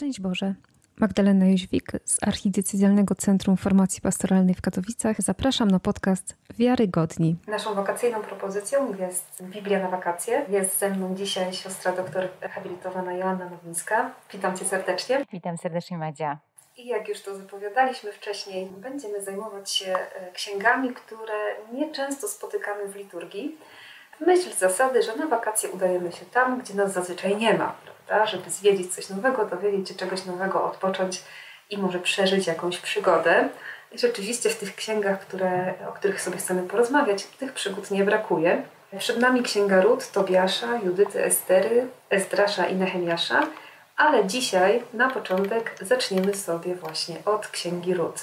Szczęść Boże. Magdalena Jóźwik z Archidiecezjalnego Centrum Formacji Pastoralnej w Katowicach. Zapraszam na podcast Wiarygodni. Naszą wakacyjną propozycją jest Biblia na wakacje. Jest ze mną dzisiaj siostra doktor habilitowana Joanna Nowińska. Witam Cię serdecznie. Witam serdecznie Madzia. I jak już to zapowiadaliśmy wcześniej, będziemy zajmować się e, księgami, które nieczęsto spotykamy w liturgii. Myśl zasady, że na wakacje udajemy się tam, gdzie nas zazwyczaj nie ma prawda? Żeby zwiedzić coś nowego, dowiedzieć się czegoś nowego, odpocząć i może przeżyć jakąś przygodę. I rzeczywiście w tych księgach, które, o których sobie chcemy porozmawiać, tych przygód nie brakuje. Przed nami księga Rut, Tobiasza, Judyty, Estery, Ezdrasza i Nehemiasza, ale dzisiaj na początek zaczniemy sobie właśnie od księgi Rut.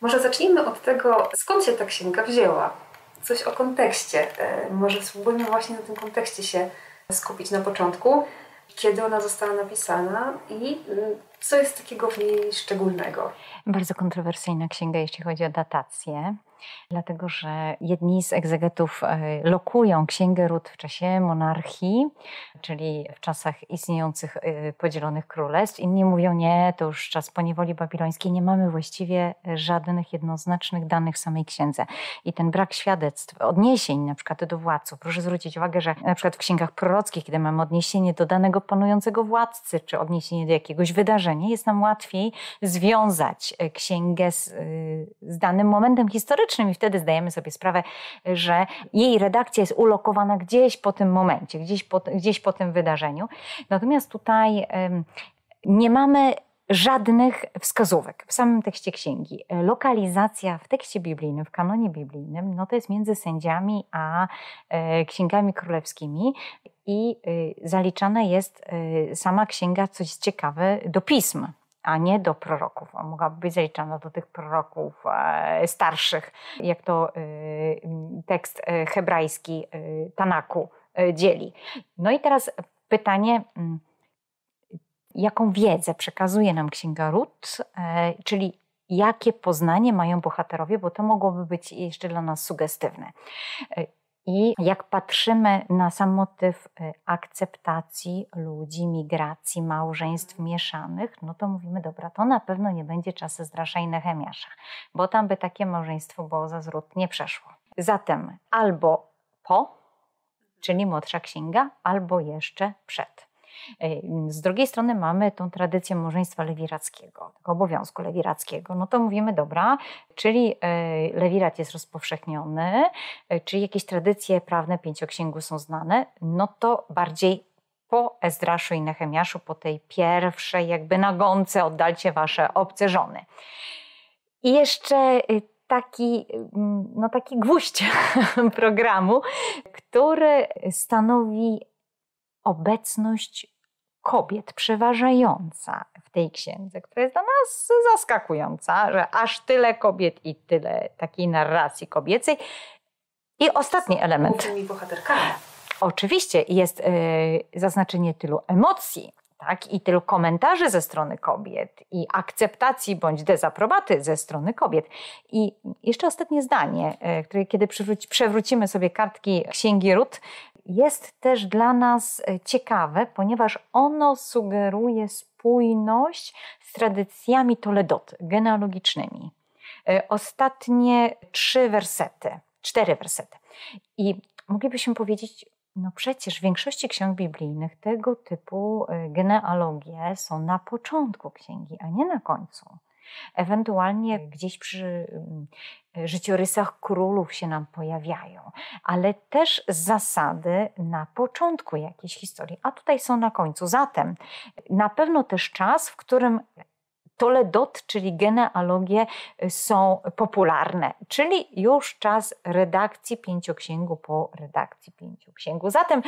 Może zacznijmy od tego, skąd się ta księga wzięła. Coś o kontekście. E, może spróbujmy właśnie na tym kontekście się skupić na początku kiedy ona została napisana i mm, co jest takiego w niej szczególnego. Bardzo kontrowersyjna księga, jeśli chodzi o datację dlatego że jedni z egzegetów e, lokują Księgę Ród w czasie monarchii, czyli w czasach istniejących e, podzielonych królestw. Inni mówią, nie, to już czas poniewoli babilońskiej, nie mamy właściwie żadnych jednoznacznych danych samej księdze. I ten brak świadectw, odniesień na przykład do władców. Proszę zwrócić uwagę, że na przykład w księgach prorockich, kiedy mamy odniesienie do danego panującego władcy, czy odniesienie do jakiegoś wydarzenia, jest nam łatwiej związać e, księgę z, z danym momentem historycznym, i wtedy zdajemy sobie sprawę, że jej redakcja jest ulokowana gdzieś po tym momencie, gdzieś po, gdzieś po tym wydarzeniu. Natomiast tutaj nie mamy żadnych wskazówek w samym tekście księgi. Lokalizacja w tekście biblijnym, w kanonie biblijnym, no to jest między sędziami a e, księgami królewskimi i e, zaliczana jest e, sama księga, coś ciekawe, do pism a nie do proroków. Mogłaby być zaliczana do tych proroków e, starszych, jak to e, tekst e, hebrajski Tanaku dzieli. No i teraz pytanie, mm, jaką wiedzę przekazuje nam Księga Rut, czyli jakie poznanie mają bohaterowie, bo to mogłoby być jeszcze dla nas sugestywne. I jak patrzymy na sam motyw y, akceptacji ludzi, migracji, małżeństw mieszanych, no to mówimy, dobra, to na pewno nie będzie czasy Zdrasza i Nehemiasza, bo tam by takie małżeństwo było za zród nie przeszło. Zatem albo po, czyli młodsza księga, albo jeszcze przed. Z drugiej strony mamy tą tradycję małżeństwa lewirackiego, tego obowiązku lewirackiego. No to mówimy, dobra, czyli e, lewirat jest rozpowszechniony, e, czyli jakieś tradycje prawne pięcioksięgu są znane, no to bardziej po Ezdraszu i Nehemiaszu, po tej pierwszej jakby nagonce oddalcie wasze obce żony. I jeszcze y, taki, mm, no taki gwóźdź programu, który stanowi obecność kobiet przeważająca w tej księdze, która jest dla nas zaskakująca, że aż tyle kobiet i tyle takiej narracji kobiecej. I ostatni element. Bohaterkami. Oczywiście jest yy, zaznaczenie tylu emocji, tak? i tylu komentarzy ze strony kobiet, i akceptacji bądź dezaprobaty ze strony kobiet. I jeszcze ostatnie zdanie, yy, które kiedy przewrócimy sobie kartki Księgi Rut, jest też dla nas e, ciekawe, ponieważ ono sugeruje spójność z tradycjami Toledoty genealogicznymi. E, ostatnie trzy wersety, cztery wersety. I moglibyśmy powiedzieć, no przecież w większości ksiąg biblijnych tego typu e, genealogie są na początku księgi, a nie na końcu. Ewentualnie gdzieś przy mm, życiorysach królów się nam pojawiają, ale też zasady na początku jakiejś historii, a tutaj są na końcu. Zatem na pewno też czas, w którym Toledot, czyli genealogie y, są popularne, czyli już czas redakcji pięcioksięgu po redakcji pięcioksięgu. Zatem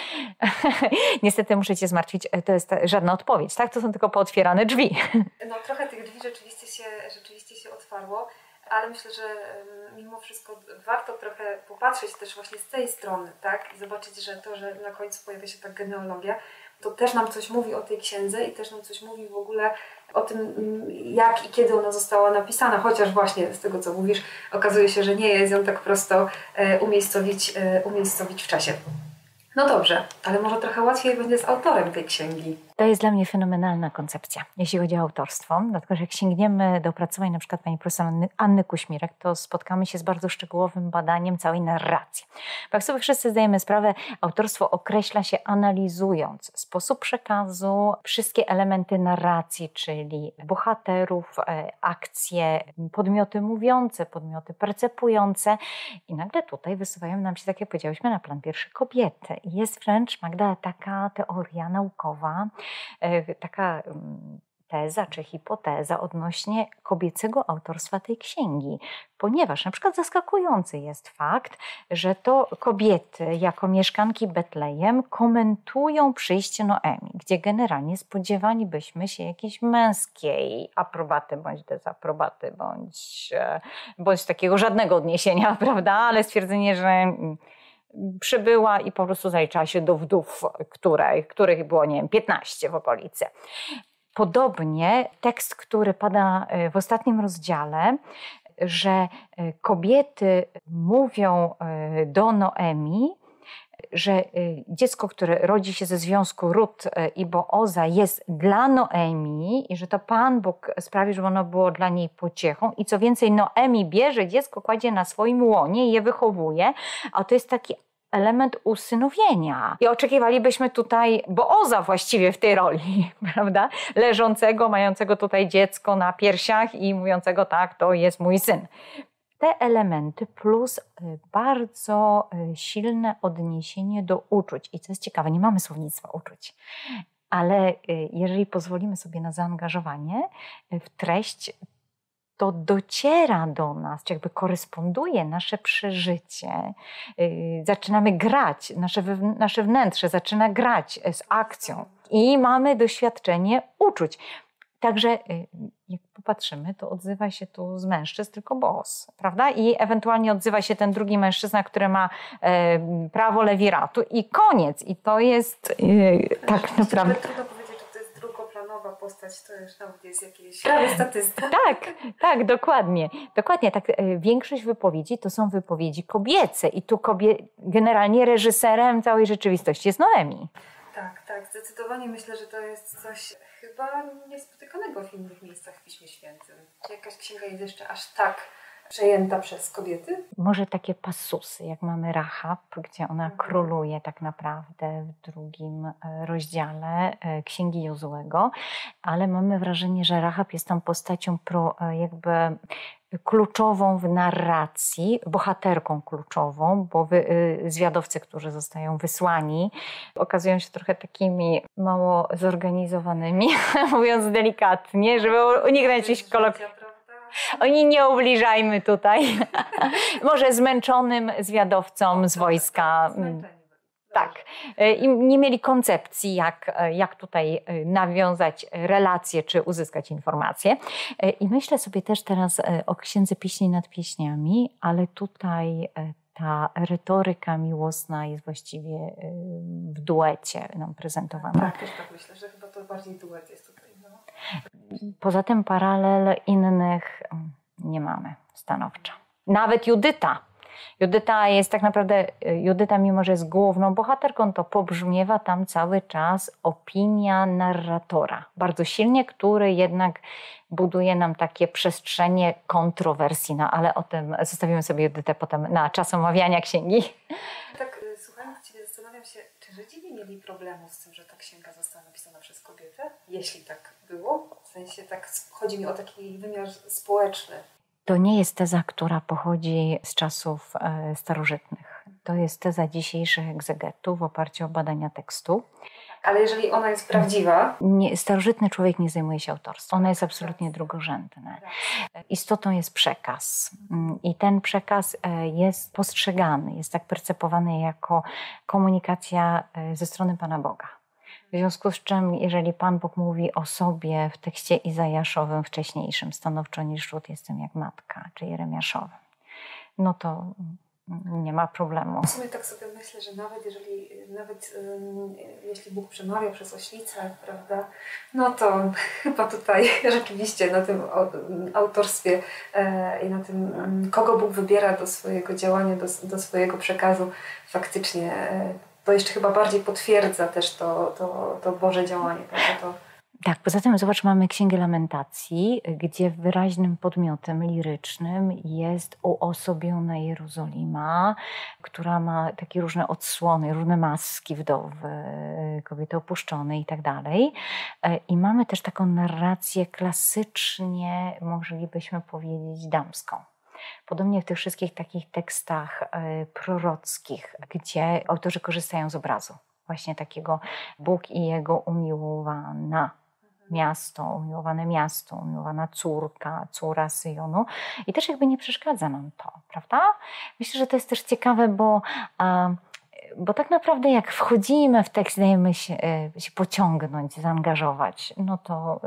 niestety muszę Cię zmartwić, to jest żadna odpowiedź, tak? To są tylko pootwierane drzwi. No trochę tych drzwi rzeczywiście się, rzeczywiście się otwarło, ale myślę, że mimo wszystko warto trochę popatrzeć też właśnie z tej strony, tak? I zobaczyć, że to, że na końcu pojawia się ta genealogia, to też nam coś mówi o tej księdze i też nam coś mówi w ogóle o tym, jak i kiedy ona została napisana, chociaż właśnie z tego, co mówisz, okazuje się, że nie jest ją tak prosto e, umiejscowić, e, umiejscowić w czasie. No dobrze, ale może trochę łatwiej będzie z autorem tej księgi. To jest dla mnie fenomenalna koncepcja, jeśli chodzi o autorstwo, dlatego że jak sięgniemy do opracowań na przykład pani profesor Anny, Kuśmirek, to spotkamy się z bardzo szczegółowym badaniem całej narracji. Bo jak sobie wszyscy zdajemy sprawę, autorstwo określa się analizując sposób przekazu, wszystkie elementy narracji, czyli bohaterów, e, akcje, podmioty mówiące, podmioty percepujące i nagle tutaj wysuwają nam się, tak jak powiedziałyśmy, na plan pierwszy kobiety. Jest wręcz, Magda, taka teoria naukowa, taka mm, teza czy hipoteza odnośnie kobiecego autorstwa tej księgi, ponieważ na przykład zaskakujący jest fakt, że to kobiety jako mieszkanki Betlejem komentują przyjście Noemi, gdzie generalnie spodziewalibyśmy się jakiejś męskiej aprobaty bądź dezaprobaty, bądź, e, bądź takiego żadnego odniesienia, prawda, ale stwierdzenie, że mm, przybyła i po prostu zaliczała się do wdów, które, których było, nie wiem, 15 w okolicy. Podobnie tekst, który pada e, w ostatnim rozdziale, że e, kobiety mówią e, do Noemi, że dziecko, które rodzi się ze związku Rut i Booza jest dla Noemi i że to Pan Bóg sprawi, żeby ono było dla niej pociechą i co więcej Noemi bierze dziecko, kładzie na swoim łonie i je wychowuje, a to jest taki element usynowienia. I oczekiwalibyśmy tutaj Booza właściwie w tej roli, prawda? Leżącego, mającego tutaj dziecko na piersiach i mówiącego tak, to jest mój syn. Te elementy plus y, bardzo y, silne odniesienie do uczuć. I co jest ciekawe, nie mamy słownictwa uczuć. Ale y, jeżeli pozwolimy sobie na zaangażowanie w treść, to dociera do nas, czy jakby koresponduje nasze przeżycie. Zaczynamy grać, nasze, nasze wnętrze zaczyna grać z akcją i mamy doświadczenie uczuć. Także y, jak popatrzymy, to odzywa się tu z mężczyzn tylko boss, prawda? I ewentualnie odzywa się ten drugi mężczyzna, który ma e, prawo lewiratu i koniec. I to jest e, tak naprawdę nowa postać to już nawet jest jakieś statysta. Tak, tak, dokładnie. Dokładnie, tak. E, większość wypowiedzi to są wypowiedzi kobiece i tu kobie... generalnie reżyserem całej rzeczywistości jest Noemi. Tak, tak, zdecydowanie myślę, że to jest coś chyba niespotykanego w innych miejscach w Piśmie Świętym. Czy jakaś księga jest jeszcze aż tak przejęta przez kobiety? Może takie pasusy, jak mamy Rahab, gdzie ona mhm. króluje tak naprawdę w drugim e, rozdziale e, Księgi Jozłego, ale mamy wrażenie, że Rahab jest tam postacią pro, e, jakby kluczową w narracji, bohaterką kluczową, bo wy, zwiadowcy, którzy zostają wysłani, okazują się trochę takimi mało zorganizowanymi, mówiąc delikatnie, żeby uniknąć jakichś kolok oni nie ubliżajmy tutaj. Może zmęczonym zwiadowcom z wojska. Tak. I nie mieli koncepcji, jak, jak tutaj nawiązać relacje czy uzyskać informacje. I myślę sobie też teraz o księdze pieśni nad pieśniami, ale tutaj ta retoryka miłosna jest właściwie w duecie nam prezentowana. Tak, też tak myślę, że chyba to bardziej duet jest tutaj. Poza tym paralel innych mm, nie mamy stanowczo. Nawet Judyta. Judyta jest tak naprawdę, Judyta mimo, że jest główną bohaterką, to pobrzmiewa tam cały czas opinia narratora. Bardzo silnie, który jednak buduje nam takie przestrzenie kontrowersji, no ale o tym zostawimy sobie Judytę potem na czas omawiania księgi. Tak, y, słuchając Ciebie zastanawiam się, czy Żydzi nie mieli problemu z tym, że ta księga została napisana przez kobietę? Jeśli tak było, w sensie tak chodzi mi o taki wymiar społeczny. To nie jest teza, która pochodzi z czasów e, starożytnych. To jest teza dzisiejszych egzegetów w oparciu o badania tekstu. Ale jeżeli ona jest prawdziwa. Nie, starożytny człowiek nie zajmuje się autorstwem. Ona jest absolutnie drugorzędna. Istotą jest przekaz. Mm, I ten przekaz e, jest postrzegany, jest tak percepowany jako komunikacja e, ze strony Pana Boga. W związku z czym, jeżeli Pan Bóg mówi o sobie w tekście Izajaszowym wcześniejszym, stanowczo niż Rut jestem jak matka, czy Jeremiaszowym, no to nie ma problemu. W sumie tak sobie myślę, że nawet jeżeli, nawet um, jeśli Bóg przemawia przez oślicę, prawda, no to chyba tutaj rzeczywiście na tym autorstwie e, i na tym, kogo Bóg wybiera do swojego działania, do, do swojego przekazu, faktycznie e, to jeszcze chyba bardziej potwierdza też to, to, to Boże działanie. To, tak, poza tym zobacz, mamy Księgę Lamentacji, gdzie wyraźnym podmiotem lirycznym jest uosobiona Jerozolima, która ma takie różne odsłony, różne maski wdowy, kobiety opuszczone i tak dalej. E, I mamy też taką narrację klasycznie, moglibyśmy powiedzieć, damską. Podobnie w tych wszystkich takich tekstach e, prorockich, gdzie autorzy korzystają z obrazu właśnie takiego Bóg i jego umiłowana miasto, umiłowane miasto, umiłowana córka, córa Syjonu. I też jakby nie przeszkadza nam to, prawda? Myślę, że to jest też ciekawe, bo, bo tak naprawdę jak wchodzimy w tekst, dajemy się, e, się pociągnąć, zaangażować, no to,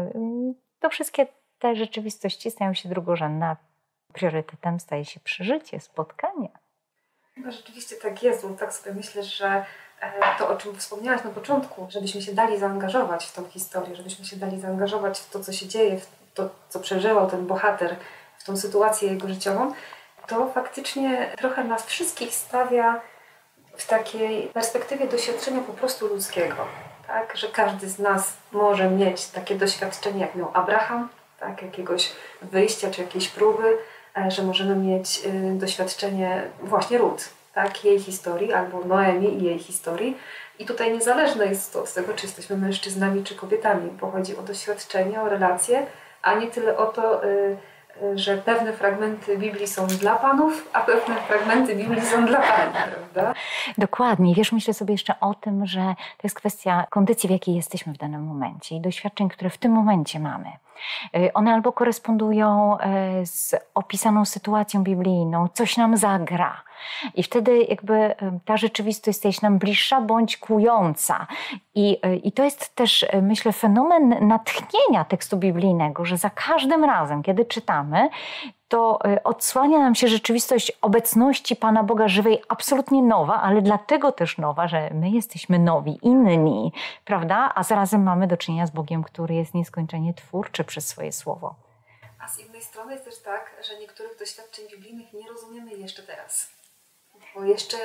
to wszystkie te rzeczywistości stają się drugorzędne, priorytetem staje się przeżycie, spotkanie. No rzeczywiście tak jest, bo tak sobie myślę, że E, to, o czym wspomniałaś na początku, żebyśmy się dali zaangażować w tą historię, żebyśmy się dali zaangażować w to, co się dzieje, w to, co przeżywał ten bohater, w tą sytuację jego życiową, to faktycznie trochę nas wszystkich stawia w takiej perspektywie doświadczenia po prostu ludzkiego. Tak? Że każdy z nas może mieć takie doświadczenie, jak miał Abraham, tak? jakiegoś wyjścia czy jakiejś próby, że możemy mieć y, doświadczenie właśnie ród, tak, jej historii, albo Noemi i jej historii. I tutaj niezależne jest to od tego, czy jesteśmy mężczyznami czy kobietami, bo chodzi o doświadczenie, o relacje, a nie tyle o to, y, y, że pewne fragmenty Biblii są dla panów, a pewne fragmenty Biblii są dla pani, prawda? Dokładnie. Wiesz, myślę sobie jeszcze o tym, że to jest kwestia kondycji, w jakiej jesteśmy w danym momencie i doświadczeń, które w tym momencie mamy. Y, one albo korespondują z opisaną sytuacją biblijną, coś nam zagra, i wtedy jakby ta rzeczywistość się nam bliższa bądź kłująca. I, e, I to jest też, e, myślę, fenomen natchnienia tekstu biblijnego, że za każdym razem, kiedy czytamy, to e, odsłania nam się rzeczywistość obecności Pana Boga żywej, absolutnie nowa, ale dlatego też nowa, że my jesteśmy nowi, inni, prawda? A zarazem mamy do czynienia z Bogiem, który jest nieskończenie twórczy przez swoje słowo. A z innej strony jest też tak, że niektórych doświadczeń biblijnych nie rozumiemy jeszcze teraz bo jeszcze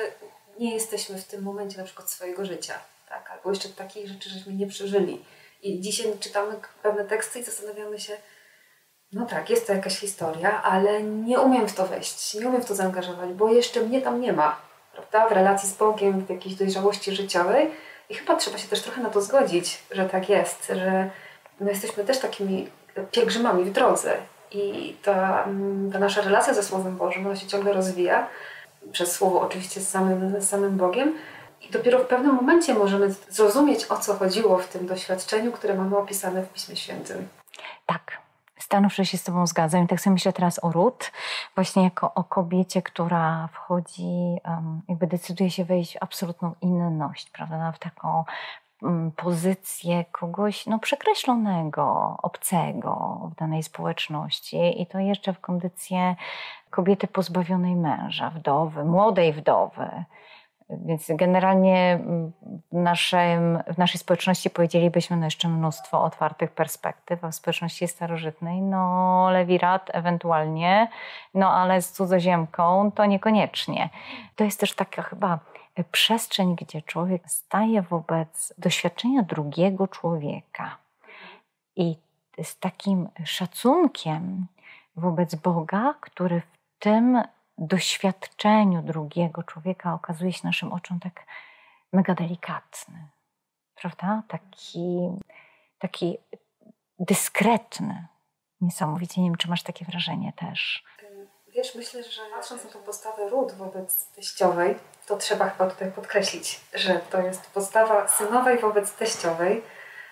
nie jesteśmy w tym momencie na przykład swojego życia, tak? albo jeszcze takich rzeczy żeśmy nie przeżyli. I dzisiaj czytamy pewne teksty i zastanawiamy się, no tak, jest to jakaś historia, ale nie umiem w to wejść, nie umiem w to zaangażować, bo jeszcze mnie tam nie ma, prawda? W relacji z Bogiem, w jakiejś dojrzałości życiowej. I chyba trzeba się też trochę na to zgodzić, że tak jest, że my jesteśmy też takimi pielgrzymami w drodze i ta, mm, ta nasza relacja ze Słowem Bożym, ona się ciągle rozwija, przez słowo oczywiście z samym, z samym Bogiem. I dopiero w pewnym momencie możemy zrozumieć, o co chodziło w tym doświadczeniu, które mamy opisane w Piśmie Świętym. Tak, stanowczo się z Tobą zgadzam. Tak sobie myślę teraz o Rut, właśnie jako o kobiecie, która wchodzi, jakby decyduje się wejść w absolutną inność, prawda, w taką pozycję kogoś no, przekreślonego, obcego w danej społeczności i to jeszcze w kondycję kobiety pozbawionej męża, wdowy, młodej wdowy. Więc generalnie w, naszym, w naszej społeczności powiedzielibyśmy no jeszcze mnóstwo otwartych perspektyw, a w społeczności starożytnej no lewirat ewentualnie, no ale z cudzoziemką to niekoniecznie. To jest też taka chyba przestrzeń, gdzie człowiek staje wobec doświadczenia drugiego człowieka i z takim szacunkiem wobec Boga, który w tym doświadczeniu drugiego człowieka okazuje się naszym oczom tak mega delikatny, prawda? Taki, taki dyskretny. Niesamowicie. Nie wiem, czy masz takie wrażenie też. Wiesz, myślę, że patrząc na tą postawę ród wobec teściowej, to trzeba chyba tutaj podkreślić, że to jest postawa synowej wobec teściowej.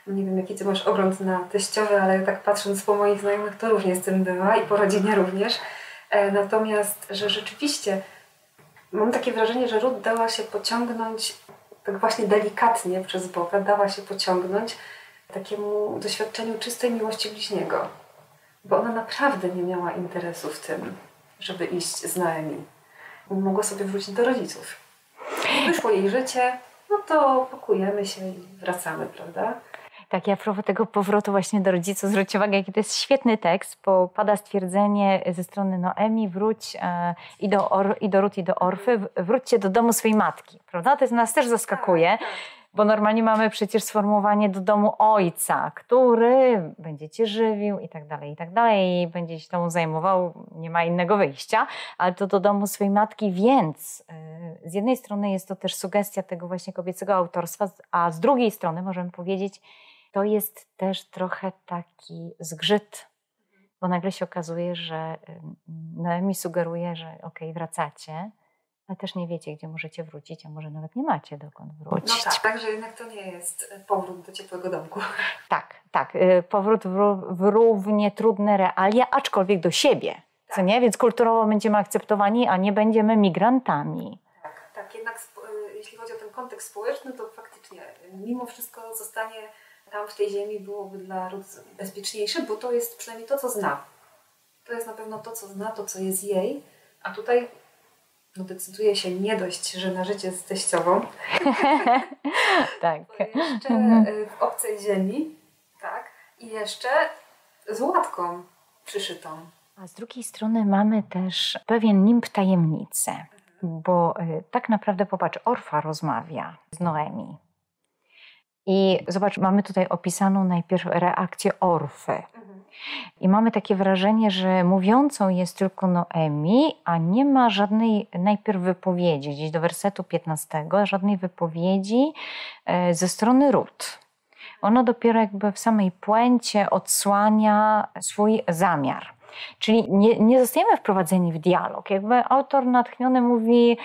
Nie wiem, jaki ty masz ogląd na teściowe, ale tak patrząc po moich znajomych, to różnie z tym bywa i po rodzinie również E, natomiast, że rzeczywiście mam takie wrażenie, że Ruth dała się pociągnąć tak właśnie delikatnie przez Boga, dała się pociągnąć takiemu doświadczeniu czystej miłości bliźniego. Bo ona naprawdę nie miała interesu w tym, żeby iść z Naemi. Mogła sobie wrócić do rodziców. Wyszło jej życie, no to pokujemy się i wracamy, prawda? Tak, ja propos tego powrotu właśnie do rodziców, zwróćcie uwagę, jaki to jest świetny tekst, bo pada stwierdzenie ze strony Noemi, wróć e, i, do Or, i do Rut, i do Orfy, wróćcie do domu swojej matki, prawda? To jest, nas też zaskakuje, tak, tak. Bo normalnie mamy przecież sformułowanie do domu ojca, który będzie cię żywił i tak dalej, i tak dalej, i będzie się tą zajmował, nie ma innego wyjścia, ale to do domu swojej matki, więc e, z jednej strony jest to też sugestia tego właśnie kobiecego autorstwa, a z drugiej strony możemy powiedzieć, to jest też trochę taki zgrzyt, bo nagle się okazuje, że Noemi sugeruje, że ok, wracacie, ale też nie wiecie, gdzie możecie wrócić, a może nawet nie macie dokąd wrócić. No tak, także jednak to nie jest e, powrót do ciepłego domku. Tak, tak. E, powrót w, równie trudne realia, aczkolwiek do siebie. Tak. Co nie? Więc kulturowo będziemy akceptowani, a nie będziemy migrantami. Tak, tak. Jednak e, jeśli chodzi o ten kontekst społeczny, to faktycznie mimo wszystko zostanie tam w tej ziemi byłoby dla Ruth bezpieczniejsze, bo to jest przynajmniej to, co zna. To jest na pewno to, co zna, to, co jest jej, a tutaj no, decyduje się nie dość, że na życie z teściową. tak. jeszcze mhm. w obcej ziemi, tak, i jeszcze z łatką przyszytą. A z drugiej strony mamy też pewien nimb tajemnicy, mhm. bo y, tak naprawdę popatrz, Orfa rozmawia z Noemi. I zobacz, mamy tutaj opisaną najpierw reakcję Orfy. I mamy takie wrażenie, że mówiącą jest tylko Noemi, a nie ma żadnej najpierw wypowiedzi, gdzieś do wersetu 15, żadnej wypowiedzi e, ze strony Rut. Ono dopiero jakby w samej puencie odsłania swój zamiar. Czyli nie, nie zostajemy wprowadzeni w dialog. Jakby autor natchniony mówi: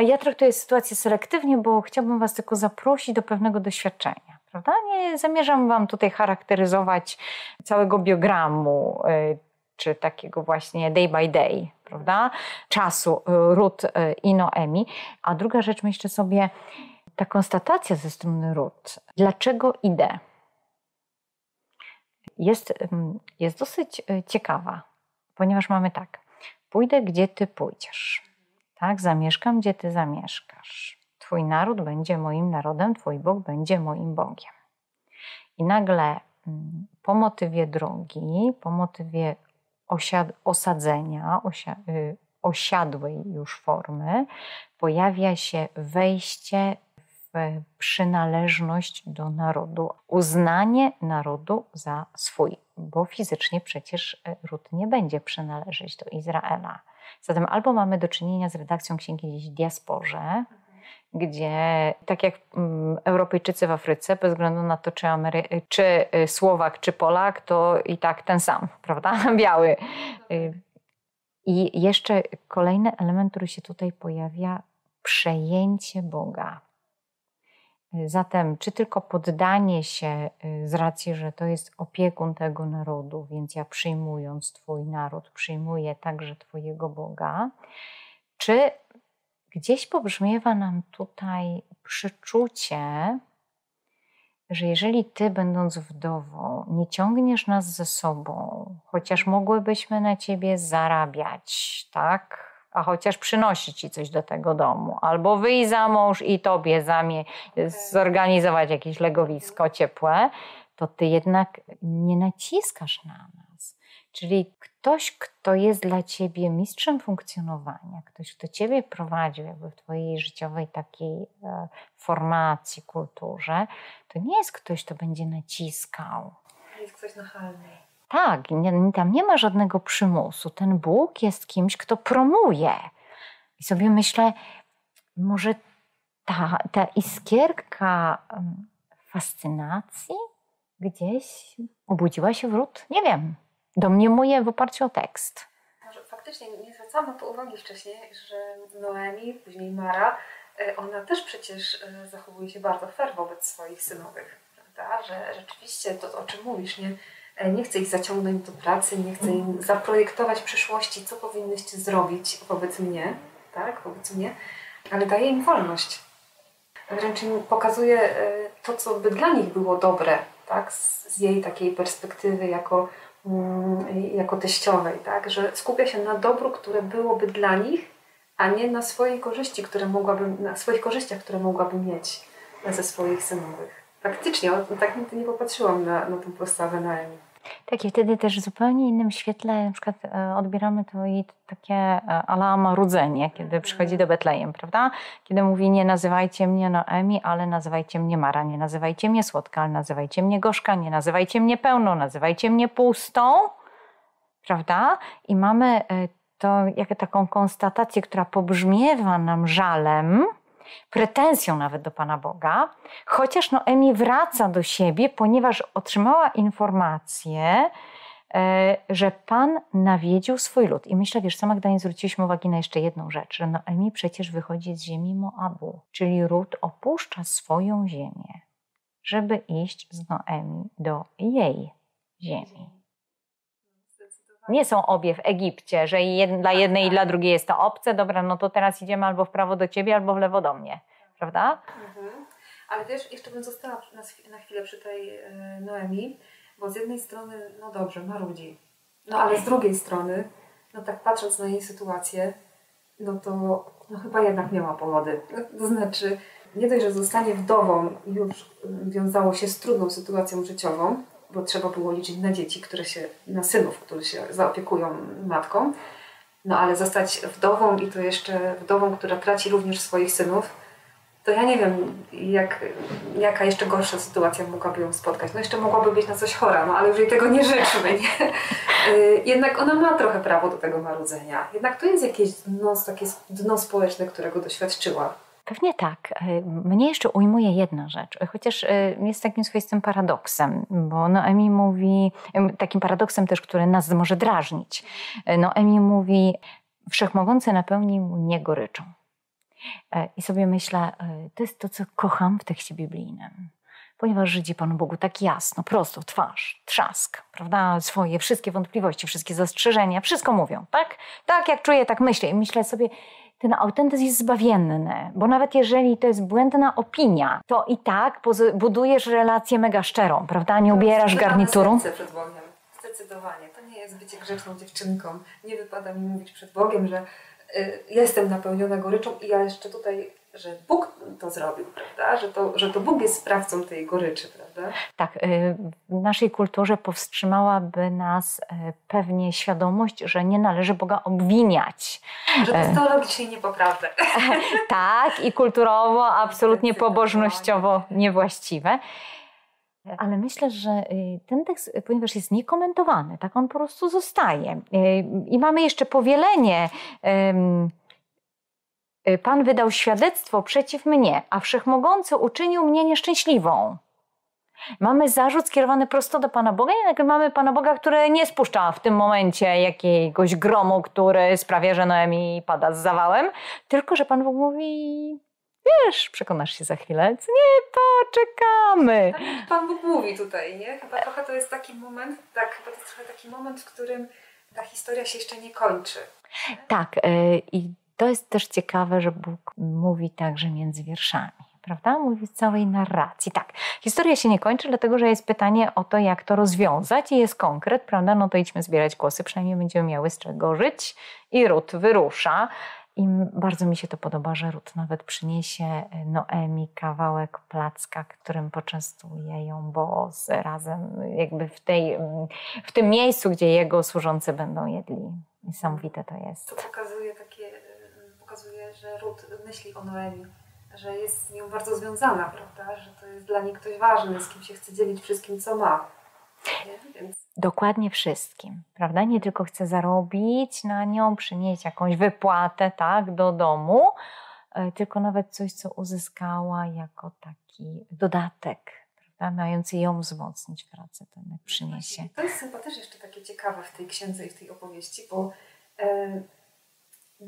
Ja traktuję sytuację selektywnie, bo chciałbym Was tylko zaprosić do pewnego doświadczenia. Prawda? Nie zamierzam Wam tutaj charakteryzować całego biogramu y, czy takiego właśnie day by day, prawda? Czasu y, Rut y, i Noemi. A druga rzecz, myślę sobie, ta konstatacja ze strony Rut. Dlaczego idę? Jest, jest dosyć e, ciekawa, ponieważ mamy tak, pójdę gdzie ty pójdziesz, tak, zamieszkam gdzie ty zamieszkasz. Twój naród będzie moim narodem, twój Bóg będzie moim Bogiem. I nagle po motywie drogi, po motywie osiad- osadzenia, osia- y, osiadłej już formy, pojawia się wejście przynależność do narodu, uznanie narodu za swój, bo fizycznie przecież e, Rut nie będzie przynależeć do Izraela. Zatem albo mamy do czynienia z redakcją księgi w diasporze, gdzie tak jak mm, Europejczycy w Afryce, bez względu na to, czy, Amery- czy y, Słowak, czy Polak, to i tak ten sam, prawda? Biały. Y, I jeszcze kolejny element, który się tutaj pojawia, przejęcie Boga. Zatem, czy tylko poddanie się y, z racji, że to jest opiekun tego narodu, więc ja przyjmując Twój naród, przyjmuję także Twojego Boga, czy gdzieś pobrzmiewa nam tutaj przeczucie, że jeżeli Ty, będąc wdową, nie ciągniesz nas ze sobą, chociaż mogłybyśmy na Ciebie zarabiać, tak? A chociaż przynosi ci coś do tego domu, albo wyjść za mąż i tobie zamie zorganizować jakieś legowisko ciepłe, to ty jednak nie naciskasz na nas. Czyli ktoś, kto jest dla ciebie mistrzem funkcjonowania, ktoś, kto ciebie prowadził jakby w twojej życiowej takiej e, formacji, kulturze, to nie jest ktoś, kto będzie naciskał. Jest ktoś nachalny. Tak, nie, tam nie ma żadnego przymusu. Ten Bóg jest kimś, kto promuje. I sobie myślę, może ta, ta iskierka fascynacji gdzieś obudziła się wrót? Nie wiem. Domniemuję w oparciu o tekst. Faktycznie nie zwracałam na to uwagi wcześniej, że Noemi, później Mara, e, ona też przecież e, zachowuje się bardzo fair wobec swoich synowych. Prawda? Że rzeczywiście to, o czym mówisz, nie? E, nie chcę ich zaciągnąć do pracy, nie chcę im zaprojektować przyszłości, co powinnyście zrobić wobec mnie, tak, wobec mnie, ale daję im wolność. Wręcz im pokazuje e, to, co by dla nich było dobre, tak, z jej takiej perspektywy jako, mm, jako teściowej, tak, że skupia się na dobru, które byłoby dla nich, a nie na swojej korzyści, które mogłabym, na swoich korzyściach, które mogłabym mieć ze swoich synowych. Faktycznie, tak nigdy nie popatrzyłam na, na tą postawę Naemi. Tak, i wtedy też w zupełnie innym świetle na przykład e, odbieramy to i takie e, ala marudzenie, kiedy mhm. przychodzi do Betlejem, prawda? Kiedy mówi nie nazywajcie mnie Noemi, ale nazywajcie mnie Mara, nie nazywajcie mnie słodka, ale nazywajcie mnie gorzka, nie nazywajcie mnie pełną, nazywajcie mnie pustą, prawda? I mamy e, to jak taką konstatację, która pobrzmiewa nam żalem, pretensją nawet do Pana Boga, chociaż Noemi wraca do siebie, ponieważ otrzymała informację, e, że Pan nawiedził swój lud. I myślę, wiesz, sama Magdalena zwróciliśmy uwagę na jeszcze jedną rzecz, że Noemi przecież wychodzi z ziemi Moabu, czyli ród opuszcza swoją ziemię, żeby iść z Noemi do jej ziemi. Nie są obie w Egipcie, że jed, dla tak, jednej i tak. dla drugiej jest to obce, dobra, no to teraz idziemy albo w prawo do ciebie, albo w lewo do mnie, prawda? Mhm. Ale wiesz, jeszcze bym została na, chwilę przy tej y, Noemi, bo z jednej strony, no dobrze, marudzi, no ale z drugiej strony, no tak patrząc na jej sytuację, no to no chyba jednak miała powody. To znaczy, nie dość, że zostanie wdową już wiązało się z trudną sytuacją życiową, bo trzeba było liczyć na dzieci, które się, na synów, którzy się zaopiekują matką. No ale zostać wdową i to jeszcze wdową, która traci również swoich synów, to ja nie wiem, jak, jaka jeszcze gorsza sytuacja mogłaby ją spotkać. No jeszcze mogłaby być na coś chora, no ale już jej tego nie życzmy, nie? Y, jednak ona ma trochę prawo do tego marudzenia. Jednak to jest jakieś dno, takie dno społeczne, którego doświadczyła. Pewnie tak. E, mnie jeszcze ujmuje jedna rzecz, chociaż e, jest takim swoistym paradoksem, bo Noemi mówi, takim paradoksem też, który nas może drażnić. E, Noemi mówi, wszechmogący napełnił mnie goryczą. I sobie myślę, to jest to, co kocham w tekście biblijnym. Ponieważ Żydzi Panu Bogu tak jasno, prosto twarz, trzask, prawda, swoje wszystkie wątpliwości, wszystkie zastrzeżenia, wszystko mówią, tak? Tak jak czuję, tak myślę. I myślę sobie, ten autentyzm jest zbawienny, bo nawet jeżeli to jest błędna opinia, to i tak budujesz relację mega szczerą, prawda? Nie ubierasz garnituru. przed Bogiem. Zdecydowanie. To nie jest bycie grzeczną dziewczynką. Nie wypada mi mówić przed Bogiem, że y, jestem napełniona goryczą i ja jeszcze tutaj że Bóg to zrobił, prawda? Że to, że to Bóg jest sprawcą tej goryczy, prawda? Tak. Y, w naszej kulturze powstrzymałaby nas y, pewnie świadomość, że nie należy Boga obwiniać. Że to jest y, teologicznie niepoprawne. tak, i kulturowo, absolutnie pobożnościowo niewłaściwe. Ale myślę, że ten tekst, ponieważ jest niekomentowany, tak on po prostu zostaje. I mamy jeszcze powielenie Pan wydał świadectwo przeciw mnie, a wszechmogący uczynił mnie nieszczęśliwą. Mamy zarzut skierowany prosto do Pana Boga, jednak mamy Pana Boga, który nie spuszcza w tym momencie jakiegoś gromu, który sprawia, że Noemi pada z zawałem, tylko że Pan Bóg mówi, wiesz, przekonasz się za chwilę, co nie, poczekamy. Tak, Pan Bóg mówi tutaj, nie? Chyba trochę to jest taki moment, tak, chyba to jest trochę taki moment, w którym ta historia się jeszcze nie kończy. Tak, yy, i to jest też ciekawe, że Bóg mówi także między wierszami prawda? Mówi w całej narracji. Tak, historia się nie kończy, dlatego że jest pytanie o to, jak to rozwiązać i jest konkret, prawda? No to idźmy zbierać głosy, przynajmniej będziemy miały z czego żyć. I Rut wyrusza. I bardzo mi się to podoba, że Rut nawet przyniesie e, Noemi kawałek placka, którym poczęstuje ją Boaz razem jakby w, tej, w tym miejscu, gdzie jego służący będą jedli. Niesamowite to jest. To pokazuje takie pokazuje, że Ruth myśli o Noemi, że jest z nią bardzo związana, prawda? Że to jest dla niej ktoś ważny, z kim się chce dzielić wszystkim, co ma. Więc... Dokładnie wszystkim, prawda? Nie tylko chce zarobić na nią, przynieść jakąś wypłatę, tak, do domu, e, tylko nawet coś, co uzyskała jako taki dodatek, prawda? Mający ją wzmocnić w pracy, ten przyniesie. To jest chyba też jeszcze takie ciekawe w tej księdze i w tej opowieści, bo e,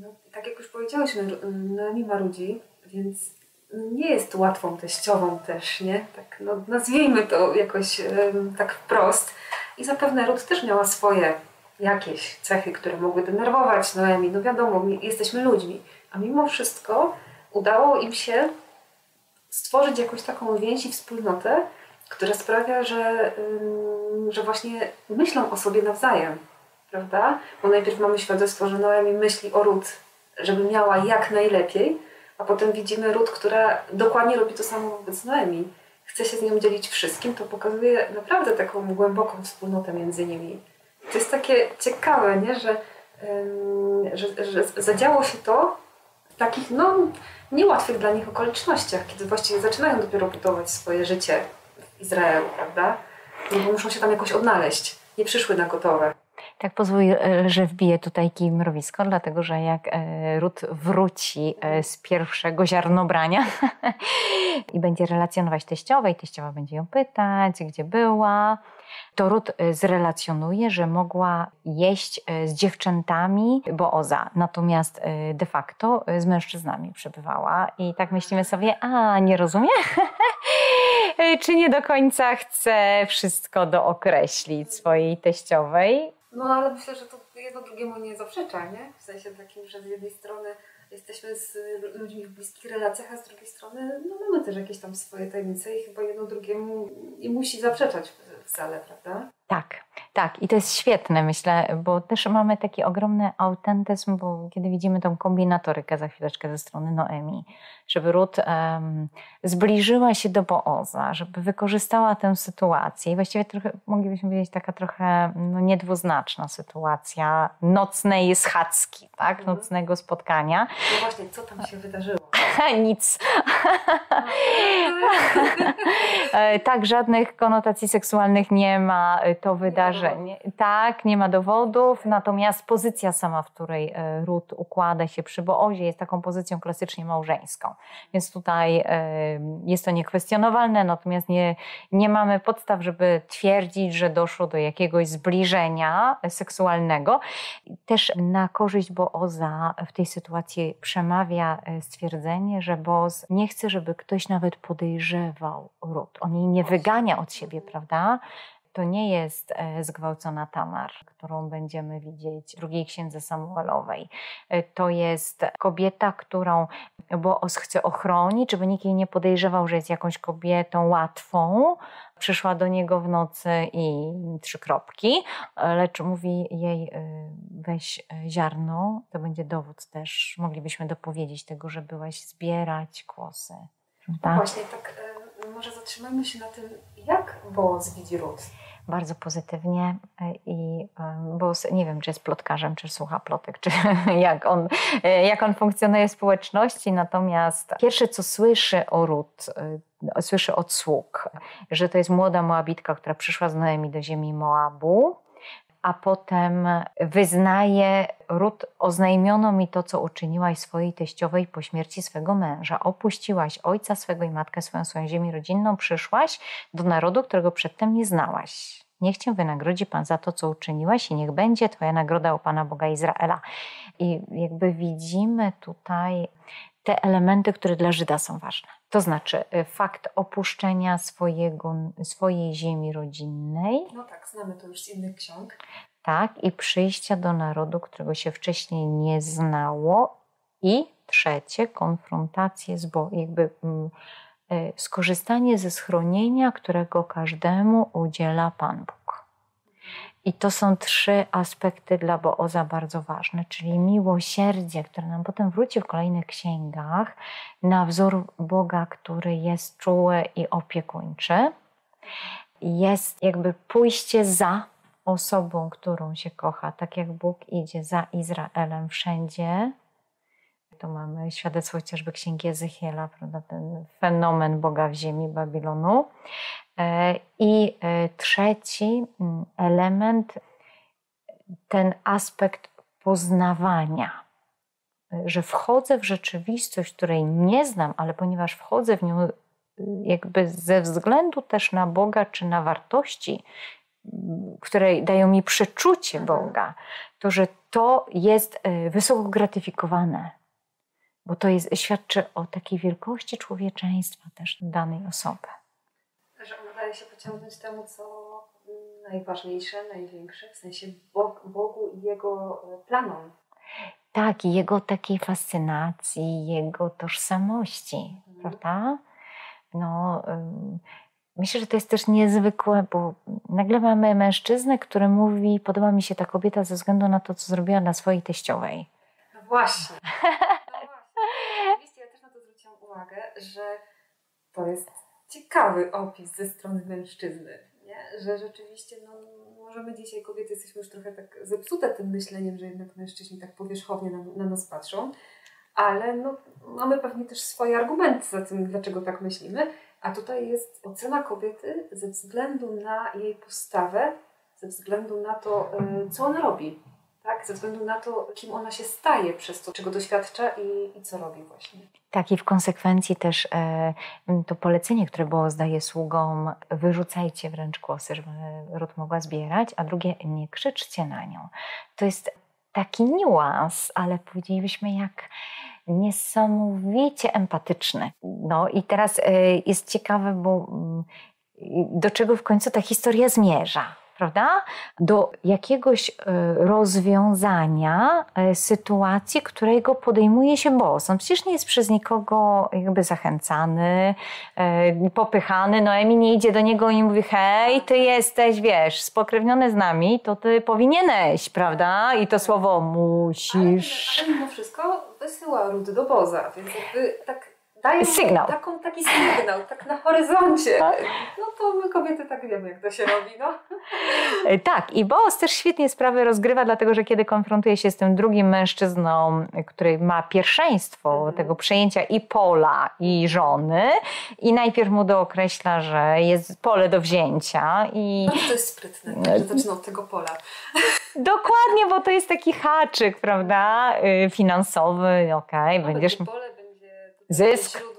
no, tak jak już powiedziałyśmy, Noemi marudzi, więc nie jest łatwą teściową też, nie? Tak, no, nazwijmy to jakoś um, tak wprost. I zapewne Ruth też miała swoje jakieś cechy, które mogły denerwować Noemi. No wiadomo, jesteśmy ludźmi. A mimo wszystko udało im się stworzyć jakąś taką więź i wspólnotę, która sprawia, że, że właśnie myślą o sobie nawzajem prawda? Bo najpierw mamy świadectwo, że Noemi myśli o Rut, żeby miała jak najlepiej, a potem widzimy Rut, która dokładnie robi to samo wobec Noemi. chce się z nią dzielić wszystkim, to pokazuje naprawdę taką głęboką wspólnotę między nimi. To jest takie ciekawe, nie? Że, że, że zadziało się to w takich no, niełatwych dla nich okolicznościach, kiedy właściwie zaczynają dopiero budować swoje życie w Izraelu, prawda? No bo muszą się tam jakoś odnaleźć. Nie przyszły na gotowe. Tak, pozwól, że wbiję tutaj kij mrowisko, dlatego że jak e, Ród wróci e, z pierwszego ziarnobrania i będzie relacjonować teściowej, teściowa będzie ją pytać, gdzie była, to e, zrelacjonuje, że mogła jeść z dziewczętami Booza, natomiast de facto z mężczyznami przebywała. I tak myślimy sobie, a nie rozumie? Czy nie do końca chce wszystko dookreślić swojej teściowej? No ale myślę, że to jedno drugiemu nie zaprzecza, nie? W sensie takim, że z jednej strony jesteśmy z ludźmi w bliskich relacjach, a z drugiej strony no, mamy też jakieś tam swoje tajemnice i chyba jedno drugiemu nie musi zaprzeczać wcale, prawda? Tak, tak. I to jest świetne, myślę, bo też mamy taki ogromny autentyzm, bo kiedy widzimy tą kombinatorykę za chwileczkę ze strony Noemi, żeby Ruth um, zbliżyła się do Booza, żeby wykorzystała tę sytuację i właściwie trochę, moglibyśmy powiedzieć, taka trochę no, niedwuznaczna sytuacja nocnej schadzki, tak? Mhm. Nocnego spotkania. No właśnie, co tam się wydarzyło? Nic. E, tak, żadnych konotacji seksualnych nie ma to wydarzenie. Tak, nie ma dowodów, natomiast pozycja sama, w której e, ród układa się przy Boozie jest taką pozycją klasycznie małżeńską. Więc tutaj jest to niekwestionowalne, natomiast nie, nie mamy podstaw, żeby twierdzić, że doszło do jakiegoś zbliżenia seksualnego. Też na korzyść Booza w tej sytuacji przemawia stwierdzenie, że Boz nie chce, żeby ktoś nawet podejrzewał ród. On jej nie wygania od siebie, prawda? To nie jest e, zgwałcona Tamar, którą będziemy widzieć w drugiej księdze Samuelowej. E, to jest kobieta, którą Boaz chce ochronić, żeby nikt jej nie podejrzewał, że jest jakąś kobietą łatwą. Przyszła do niego w nocy i trzy kropki, lecz mówi jej e, weź ziarno, to będzie dowód też, moglibyśmy dopowiedzieć tego, że byłaś zbierać kłosy. Tak? Właśnie tak, może zatrzymajmy się na tym, jak Boaz widzi Ruth bardzo pozytywnie e, i e, bo nie wiem, czy jest plotkarzem, czy słucha plotek, czy jak on, e, jak on funkcjonuje w społeczności, natomiast pierwsze, co słyszy o Rut, słyszy od sług, że to jest młoda Moabitka, która przyszła z Noemi do ziemi Moabu, a potem wyznaje Rut, oznajmiono mi to, co uczyniłaś swojej teściowej po śmierci swego męża. Opuściłaś ojca swego i matkę swoją, swoją ziemię rodzinną, przyszłaś do narodu, którego przedtem nie znałaś. Niech Cię wynagrodzi Pan za to, co uczyniłaś i niech będzie Twoja nagroda u Pana Boga Izraela. I jakby widzimy tutaj te elementy, które dla Żyda są ważne. To znaczy y, fakt opuszczenia swojego, swojej ziemi rodzinnej. No tak, znamy to już z innych ksiąg. Tak, i przyjścia do narodu, którego się wcześniej nie znało. I trzecie, konfrontację z Bogiem, jakby mm, y, skorzystanie ze schronienia, którego każdemu udziela Pan Bóg. I to są trzy aspekty dla Booza bardzo ważne, czyli miłosierdzie, które nam potem wróci w kolejnych księgach, na wzór Boga, który jest czuły i opiekuńczy. Jest jakby pójście za osobą, którą się kocha, tak jak Bóg idzie za Izraelem wszędzie. Tu mamy świadectwo chociażby księgi Ezechiela, prawda, ten fenomen Boga w ziemi Babilonu. E, I e, trzeci mm, element, ten aspekt poznawania, że wchodzę w rzeczywistość, której nie znam, ale ponieważ wchodzę w nią y, jakby ze względu też na Boga czy na wartości, które dają mi przeczucie mhm. Boga, to że to jest wysoko gratyfikowane, bo to jest, świadczy o takiej wielkości człowieczeństwa też danej osoby się pociągnąć temu, co najważniejsze, największe, w sensie Bogu i Jego e, planom. Tak, i Jego takiej fascynacji, Jego tożsamości, mhm. prawda? No, myślę, że to jest też niezwykłe, bo nagle mamy mężczyznę, który mówi, podoba mi się ta kobieta ze względu na to, co zrobiła dla swojej teściowej. No właśnie. No właśnie. Oczywiście ja też na to zwróciłam uwagę, że to jest ciekawy opis ze strony mężczyzny, nie? że rzeczywiście no, możemy dzisiaj, kobiety jesteśmy już trochę tak zepsute tym myśleniem, że jednak mężczyźni tak powierzchownie na, na nas patrzą, ale no, mamy pewnie też swoje argumenty za tym, dlaczego tak myślimy, a tutaj jest ocena kobiety ze względu na jej postawę, ze względu na to, y, co ona robi tak? Ze względu na to, kim ona się staje przez to, czego doświadcza i, i co robi właśnie. Tak, i w konsekwencji też e, to polecenie, które było zdaje sługom, wyrzucajcie wręcz kłosy, żeby ród mogła zbierać, a drugie, nie krzyczcie na nią. To jest taki niuans, ale powiedzielibyśmy jak niesamowicie empatyczny. No i teraz e, jest ciekawe, bo do czego w końcu ta historia zmierza prawda? Do jakiegoś e, rozwiązania e, sytuacji, którego podejmuje się boss. On przecież nie jest przez nikogo jakby zachęcany, e, popychany. Noemi nie idzie do niego i mówi, hej, ty jesteś, wiesz, spokrewniony z nami, to ty powinieneś, prawda? I to słowo musisz. Ale, ale mimo wszystko wysyła Rudy do boza, więc jakby tak sygnał. Taką, taki sygnał, tak na horyzoncie. Tak. No to my kobiety tak wiemy, jak to się robi. No. E, tak, i Boaz też świetnie sprawę rozgrywa, dlatego że kiedy konfrontuje się z tym drugim mężczyzną, który ma pierwszeństwo mhm. tego przejęcia i pola, i żony, i najpierw mu dookreśla, że jest pole do wzięcia. I... No to jest sprytne, że zaczyna od tego pola. Dokładnie, bo to jest taki haczyk, prawda, y, finansowy, okej, okay, będziesz... Pole, zysk. Mhm.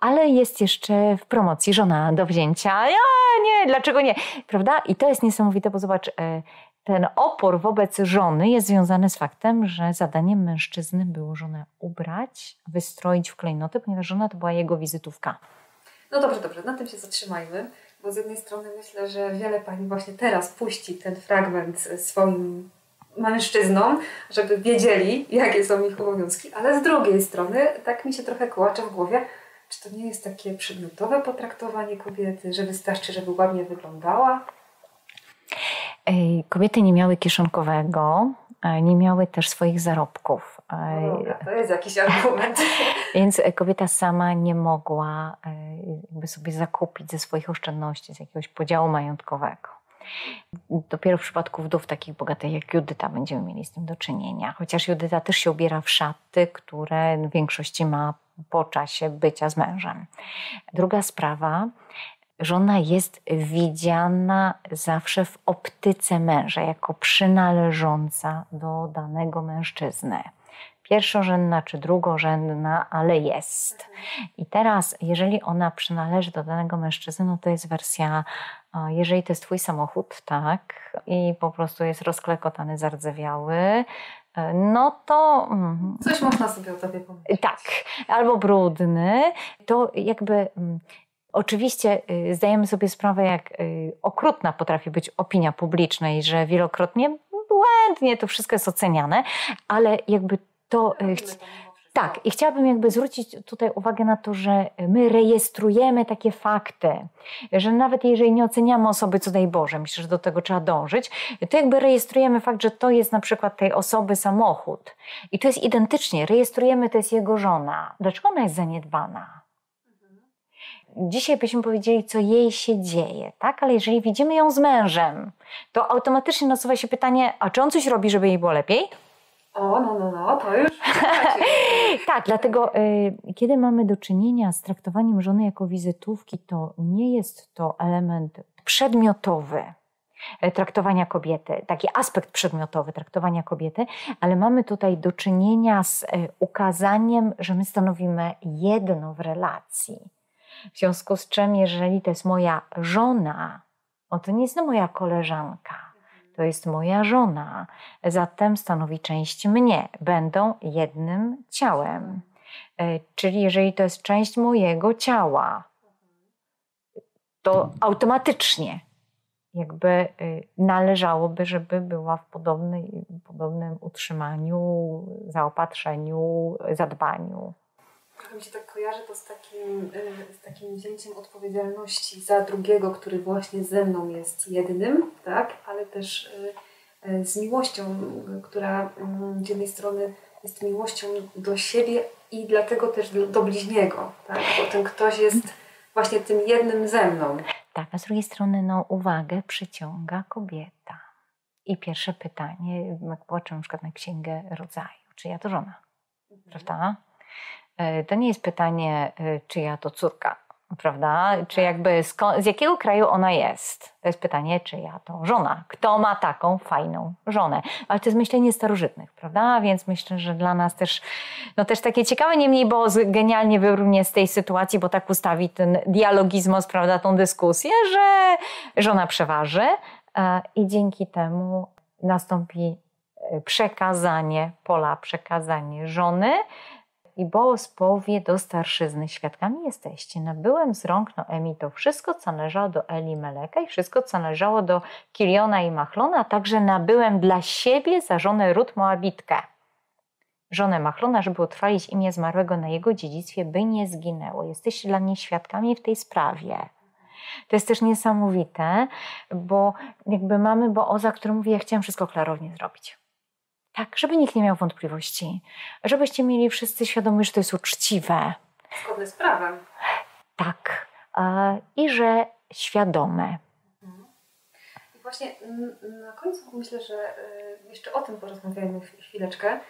Ale jest jeszcze w promocji żona do wzięcia. Ja nie, dlaczego nie? Prawda? I to jest niesamowite, bo zobacz, e, ten opór wobec żony jest związany z faktem, że zadaniem mężczyzny było żonę ubrać, wystroić w klejnoty, ponieważ żona to była jego wizytówka. No dobrze, dobrze, na tym się zatrzymajmy, bo z jednej strony myślę, że wiele pani właśnie teraz puści ten fragment swoim mężczyznom, żeby wiedzieli, jakie są ich obowiązki, ale z drugiej strony tak mi się trochę kołacze w głowie, czy to nie jest takie przedmiotowe potraktowanie kobiety, że wystarczy, żeby ładnie wyglądała? Kobiety nie miały kieszonkowego, nie miały też swoich zarobków. No, to jest jakiś argument. Więc kobieta sama nie mogła jakby sobie zakupić ze swoich oszczędności, z jakiegoś podziału majątkowego. Dopiero w przypadku wdów takich bogatych jak Judyta będziemy mieli z tym do czynienia. Chociaż Judyta też się ubiera w szaty, które w większości ma po czasie bycia z mężem. Druga sprawa, żona jest widziana zawsze w optyce męża jako przynależąca do danego mężczyzny pierwszorzędna czy drugorzędna, ale jest. I teraz, jeżeli ona przynależy do danego mężczyzny, no to jest wersja, jeżeli to jest twój samochód, tak, i po prostu jest rozklekotany, zardzewiały, e, no to. Mm, Coś można sobie o tobie pomyśleć. Tak, albo brudny, to jakby. Mm, oczywiście y, zdajemy sobie sprawę, jak y, okrutna potrafi być opinia publiczna i że wielokrotnie błędnie to wszystko jest oceniane, ale jakby to e, tak, i chciałabym jakby zwrócić tutaj uwagę na to, że my rejestrujemy takie fakty, że nawet jeżeli nie oceniamy osoby, co daj Boże, myślę, że do tego trzeba dążyć, to jakby rejestrujemy fakt, że to jest na przykład tej osoby samochód. I to jest identycznie, rejestrujemy, to jest jego żona. Dlaczego ona jest zaniedbana? Dzisiaj byśmy powiedzieli, co jej się dzieje, tak? Ale jeżeli widzimy ją z mężem, to automatycznie nasuwa się pytanie, a czy on coś robi, żeby jej było lepiej? O, no, no, no, to już. tak, dlatego y, kiedy mamy do czynienia z traktowaniem żony jako wizytówki, to nie jest to element przedmiotowy e, traktowania kobiety, taki aspekt przedmiotowy traktowania kobiety, ale mamy tutaj do czynienia z e, ukazaniem, że my stanowimy jedno w relacji. W związku z czym, jeżeli to jest moja żona, o to nie jest moja koleżanka to jest moja żona, zatem stanowi część mnie, będą jednym ciałem. E, czyli jeżeli to jest część mojego ciała, to automatycznie jakby e, należałoby, żeby była w podobnym utrzymaniu, zaopatrzeniu, zadbaniu. Trochę mi się tak kojarzy to z takim, y, z takim wzięciem odpowiedzialności za drugiego, który właśnie ze mną jest jednym, tak? ale też y, y, z miłością, która mm, z jednej strony jest miłością do siebie i dlatego też do bliźniego, tak? bo ten ktoś jest właśnie tym jednym ze mną. Tak, a z drugiej strony no, uwagę przyciąga kobieta. I pierwsze pytanie, jak patrzę na przykład na księgę rodzaju, czy ja to żona, mhm. prawda? E, to nie jest pytanie, e, czy ja to córka, prawda? Czy tak. jakby z, jakiego kraju ona jest? To jest pytanie, czy ja to żona. Kto ma taką fajną żonę? Ale to jest myślenie starożytnych, prawda? Więc myślę, że dla nas też, no też takie ciekawe, niemniej, bo genialnie wybrnie z tej sytuacji, bo tak ustawi ten dialogizmos, prawda, tą dyskusję, że żona przeważy e, i dzięki temu nastąpi przekazanie pola, przekazanie żony, i Boaz powie do starszyzny, świadkami jesteście, nabyłem z rąk Noemi to wszystko, co należało do Eli Meleka i wszystko, co należało do Kiliona i Machlona, a także nabyłem dla siebie za żonę Rut Moabitkę, żonę Machlona, żeby utrwalić imię zmarłego na jego dziedzictwie, by nie zginęło. Jesteście dla mnie świadkami w tej sprawie. To jest też niesamowite, bo jakby mamy Booza, który mówi, ja chciałem wszystko klarownie zrobić. Tak, żeby nikt nie miał wątpliwości. Żebyście mieli wszyscy świadomość, że to jest uczciwe. Zgodne z prawem. Tak. I że świadome. Mhm. I właśnie na końcu myślę, że y, jeszcze o tym porozmawiajmy chwileczkę.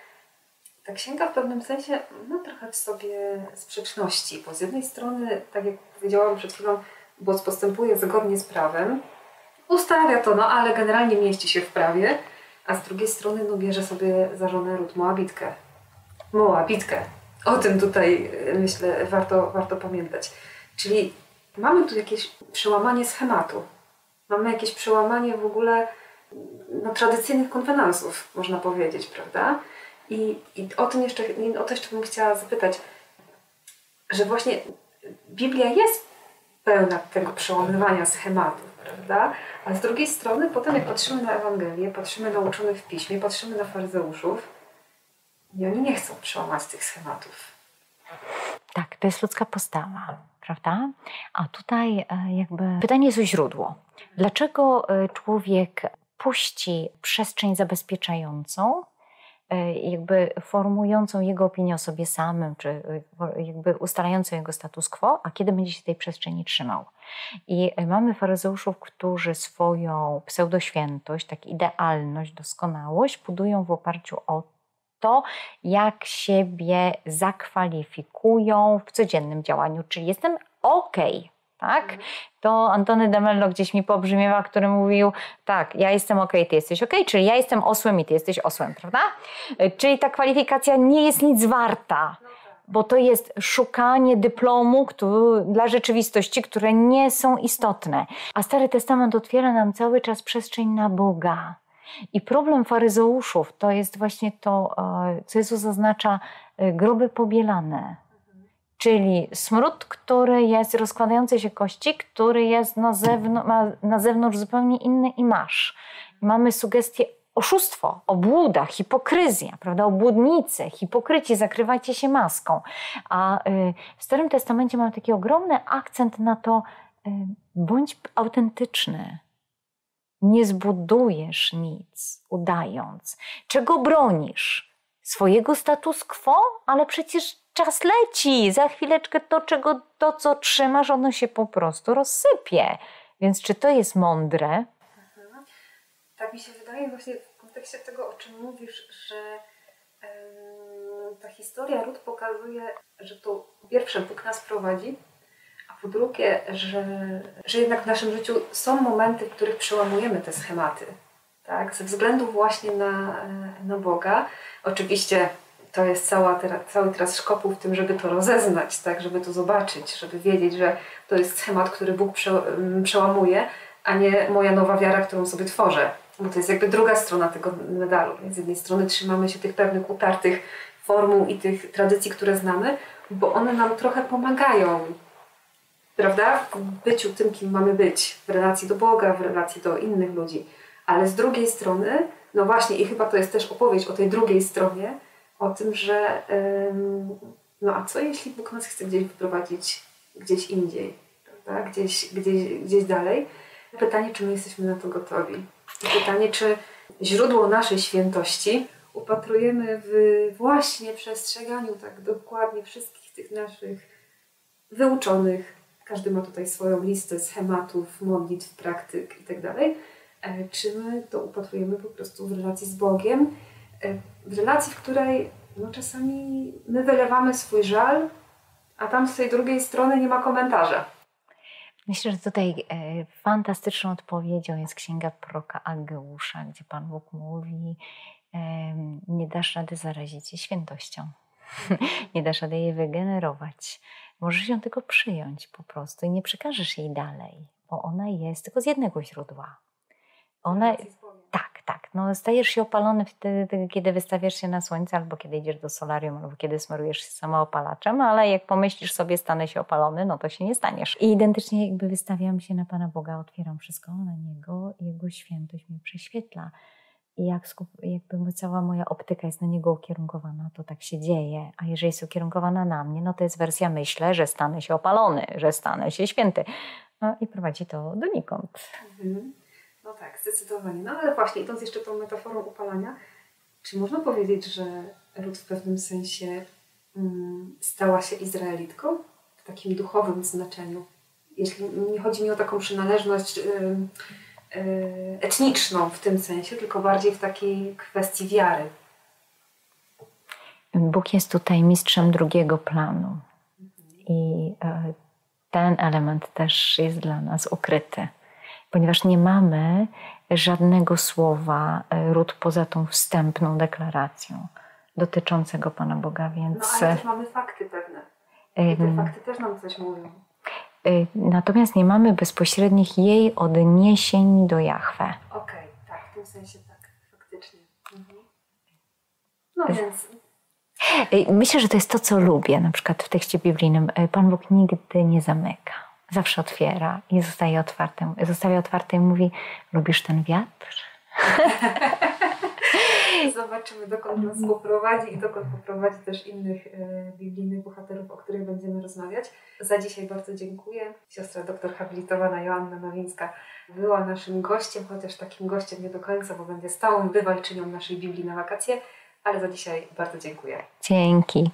Ta księga w pewnym sensie ma trochę w sobie sprzeczności, bo z jednej strony, tak jak powiedziałam przed chwilą, Boc postępuje zgodnie z prawem, ustawia to, no ale generalnie mieści się w prawie, a z drugiej strony no, bierze sobie za żonę Rut Moabitkę. Moabitkę. O tym tutaj e, myślę warto, warto pamiętać. Czyli mamy tu jakieś przełamanie schematu. Mamy jakieś przełamanie w ogóle no, tradycyjnych konwenansów, można powiedzieć, prawda? I, I o tym jeszcze, o to jeszcze bym chciała zapytać, że właśnie Biblia jest pełna tego przełamywania schematów prawda? A z drugiej strony, potem jak patrzymy na Ewangelię, patrzymy na uczonych w piśmie, patrzymy na faryzeuszów, i oni nie chcą przełamać tych schematów. Tak, to jest ludzka postawa, prawda? A tutaj e, jakby pytanie jest o źródło. Dlaczego e, człowiek puści przestrzeń zabezpieczającą, jakby formującą jego opinię o sobie samym, czy e, jakby ustalającą jego status quo, a kiedy będzie się tej przestrzeni trzymał. I e, mamy faryzeuszów, którzy swoją pseudoświętość, tak idealność, doskonałość budują w oparciu o to, jak siebie zakwalifikują w codziennym działaniu, czyli jestem ok, tak? Mhm. To Antony de Mello gdzieś mi pobrzmiewa, który mówił, tak, ja jestem ok, ty jesteś ok, czyli ja jestem osłem i ty jesteś osłem, prawda? E, czyli ta kwalifikacja nie jest nic warta, bo to jest szukanie dyplomu który, dla rzeczywistości, które nie są istotne. A Stary Testament otwiera nam cały czas przestrzeń na Boga. I problem faryzeuszów to jest właśnie to, e, co Jezus zaznacza, e, groby pobielane czyli smród, który jest rozkładającej się kości, który jest na, zewnątrz, ma na zewnątrz zupełnie inny i masz. Mamy sugestię oszustwo, obłuda, hipokryzja, prawda, obłudnice, hipokryci, zakrywajcie się maską. A y, w Starym Testamencie mamy taki ogromny akcent na to, y, bądź autentyczny. Nie zbudujesz nic, udając. Czego bronisz? Swojego status quo? Ale przecież czas leci, za chwileczkę to, czego, to co trzymasz, ono się po prostu rozsypie. Więc czy to jest mądre? Mhm. Tak mi się wydaje właśnie w kontekście tego, o czym mówisz, że ta historia Rut pokazuje, że to pierwsze Bóg nas prowadzi, a po drugie, że, że jednak w naszym życiu są momenty, w których przełamujemy te schematy. Tak? Ze względu właśnie na, na Boga. Oczywiście to jest cała, cały teraz szkopuł w tym, żeby to rozeznać, tak, żeby to zobaczyć, żeby wiedzieć, że to jest schemat, który Bóg prze, mm, przełamuje, a nie moja nowa wiara, którą sobie tworzę. Bo to jest jakby druga strona tego medalu. Z jednej strony trzymamy się tych pewnych utartych formuł i tych tradycji, które znamy, bo one nam trochę pomagają, prawda, w byciu tym, kim mamy być, w relacji do Boga, w relacji do innych ludzi. Ale z drugiej strony, no właśnie, i chyba to jest też opowieść o tej drugiej stronie, o tym, że no a co jeśli Bóg nas chce gdzieś wyprowadzić gdzieś indziej, prawda? Gdzieś, gdzieś, gdzieś dalej. Pytanie, czy my jesteśmy na to gotowi. Pytanie, czy źródło naszej świętości upatrujemy w właśnie przestrzeganiu tak dokładnie wszystkich tych naszych wyuczonych każdy ma tutaj swoją listę schematów, modlitw, praktyk itd. E, czy my to upatrujemy po prostu w relacji z Bogiem, w relacji, w której no, czasami my wylewamy swój żal, a tam z tej drugiej strony nie ma komentarza. Myślę, że tutaj e, fantastyczną odpowiedzią jest księga proroka Ageusza, gdzie Pan Bóg mówi: e, Nie dasz rady zarazić się świętością, nie dasz rady jej wygenerować. Możesz ją tylko przyjąć po prostu i nie przekażesz jej dalej, bo ona jest tylko z jednego źródła. Ona, tak, tak. No, stajesz się opalony wtedy, kiedy wystawiasz się na słońce, albo kiedy idziesz do solarium, albo kiedy smarujesz się samoopalaczem, ale jak pomyślisz sobie, stanę się opalony, no to się nie staniesz. I identycznie jakby wystawiam się na Pana Boga, otwieram wszystko na Niego Jego świętość mnie prześwietla. I jak jakby cała moja optyka jest na Niego ukierunkowana, to tak się dzieje. A jeżeli jest ukierunkowana na mnie, no to jest wersja myślę, że stanę się opalony, że stanę się święty. No i prowadzi to donikąd. Mhm. No tak, zdecydowanie. No ale właśnie, idąc jeszcze tą metaforą upalania, czy można powiedzieć, że Rut w pewnym sensie um, stała się Izraelitką w takim duchowym znaczeniu? Jeśli nie chodzi mi o taką przynależność y, y, etniczną w tym sensie, tylko bardziej w takiej kwestii wiary. Bóg jest tutaj mistrzem drugiego planu. I y, ten element też jest dla nas ukryty ponieważ nie mamy żadnego słowa e, ród poza tą wstępną deklaracją dotyczącego Pana Boga, więc... No ale też mamy fakty pewne. I te fakty też nam coś mówią. E, natomiast nie mamy bezpośrednich jej odniesień do Jahwe. Okej, okay, tak, w tym sensie tak, faktycznie. Mhm. No więc... E, myślę, że to jest to, co lubię, na przykład w tekście biblijnym. Pan Bóg nigdy nie zamyka zawsze otwiera i zostaje otwarte. Zostawia otwarte i mówi, lubisz ten wiatr? Zobaczymy, dokąd nas poprowadzi i dokąd poprowadzi też innych e, biblijnych bohaterów, o których będziemy rozmawiać. Za dzisiaj bardzo dziękuję. Siostra doktor habilitowana Joanna Nowińska była naszym gościem, chociaż takim gościem nie do końca, bo będzie stałą bywalczynią naszej Biblii na wakacje. Ale za dzisiaj bardzo dziękuję. Dzięki.